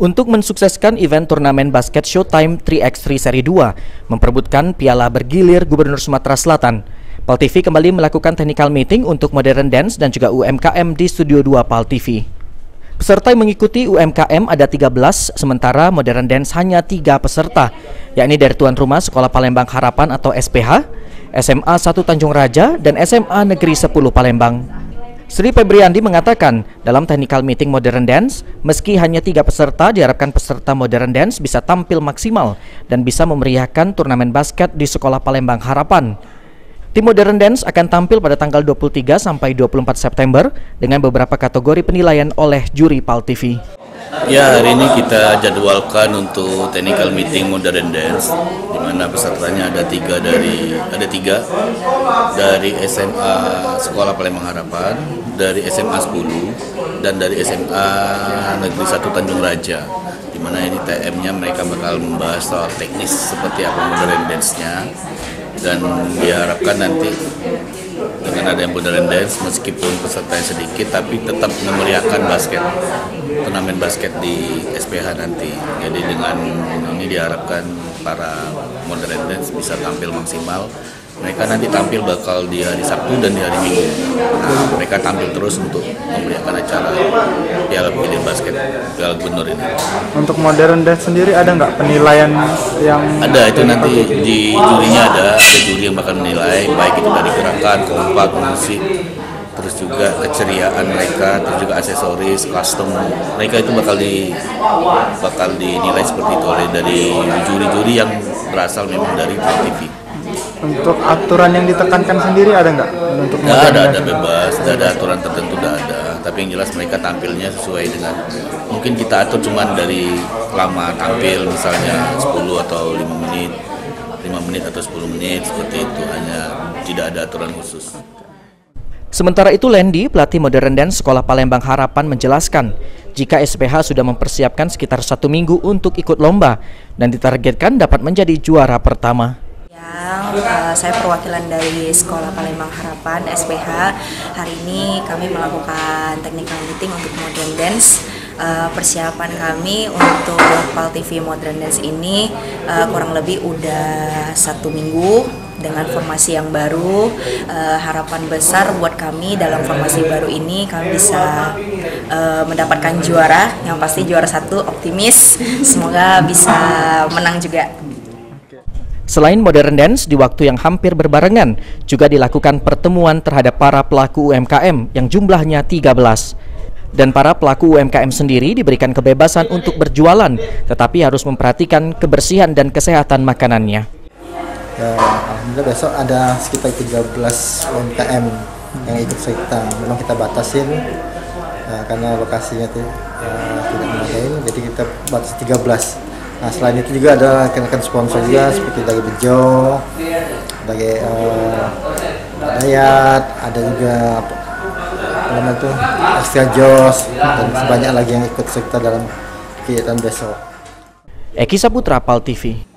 Untuk mensukseskan event turnamen basket Showtime 3x3 Seri 2 memperebutkan piala bergilir Gubernur Sumatera Selatan, Pal TV kembali melakukan technical meeting untuk Modern Dance dan juga UMKM di Studio 2 Pal TV. Peserta yang mengikuti UMKM ada 13, sementara Modern Dance hanya 3 peserta, yakni dari tuan rumah Sekolah Palembang Harapan atau SPH, SMA 1 Tanjung Raja, dan SMA Negeri 10 Palembang. Sri Febriandi mengatakan, dalam technical meeting Modern Dance, meski hanya tiga peserta, diharapkan peserta Modern Dance bisa tampil maksimal dan bisa memeriahkan turnamen basket di Sekolah Palembang Harapan. Tim Modern Dance akan tampil pada tanggal 23 sampai 24 September dengan beberapa kategori penilaian oleh juri PAL TV. Ya, hari ini kita jadwalkan untuk technical meeting modern dance, di mana pesertanya ada tiga dari ada tiga dari SMA Sekolah Palembang Harapan, dari SMA 10 dan dari SMA Negeri 1 Tanjung Raja. Di mana ini TM-nya mereka bakal membahas soal teknis seperti apa modern dance-nya dan diharapkan nanti dengan ada yang modern dance meskipun peserta yang sedikit tapi tetap memeriahkan basket. Turnamen basket di SPH nanti. Jadi dengan ini diharapkan para modern dance bisa tampil maksimal mereka nanti tampil bakal di hari Sabtu dan di hari Minggu. Nah, mereka tampil terus untuk memberikan acara Piala Pilihan Basket Piala Gubernur ini. Untuk modern dance sendiri ada nggak penilaian yang ada itu nanti di jurinya ada ada juri yang bakal menilai baik itu dari gerakan, kompak, musik, terus juga keceriaan mereka, terus juga aksesoris, custom mereka itu bakal di bakal dinilai seperti itu oleh dari juri-juri yang berasal memang dari TV untuk aturan yang ditekankan sendiri ada nggak? Untuk nggak ada ada bebas tidak ada aturan tertentu tidak ada. Tapi yang jelas mereka tampilnya sesuai dengan mungkin kita atur cuma dari lama tampil misalnya 10 atau 5 menit 5 menit atau 10 menit seperti itu. Hanya tidak ada aturan khusus. Sementara itu Lendi, pelatih modern dance Sekolah Palembang Harapan menjelaskan jika SPH sudah mempersiapkan sekitar satu minggu untuk ikut lomba dan ditargetkan dapat menjadi juara pertama uh, saya perwakilan dari Sekolah Palembang Harapan SPH. Hari ini kami melakukan technical meeting untuk Modern Dance. Uh, persiapan kami untuk Pal TV Modern Dance ini uh, kurang lebih udah satu minggu dengan formasi yang baru harapan besar buat kami dalam formasi baru ini kami bisa mendapatkan juara yang pasti juara satu optimis semoga bisa menang juga Selain modern dance, di waktu yang hampir berbarengan, juga dilakukan pertemuan terhadap para pelaku UMKM yang jumlahnya 13. Dan para pelaku UMKM sendiri diberikan kebebasan untuk berjualan, tetapi harus memperhatikan kebersihan dan kesehatan makanannya. Ya, Alhamdulillah besok ada sekitar 13 UMKM yang ikut serta. Memang kita batasin ya, karena lokasinya itu ya, tidak memadai, jadi kita batasi 13 Nah selain itu juga ada rekan-rekan sponsor juga seperti dari Bejo, dari uh, ada juga namanya itu Extra Jos dan sebanyak lagi yang ikut serta dalam kegiatan besok. Eki Saputra Pal TV.